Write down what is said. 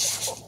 Oh.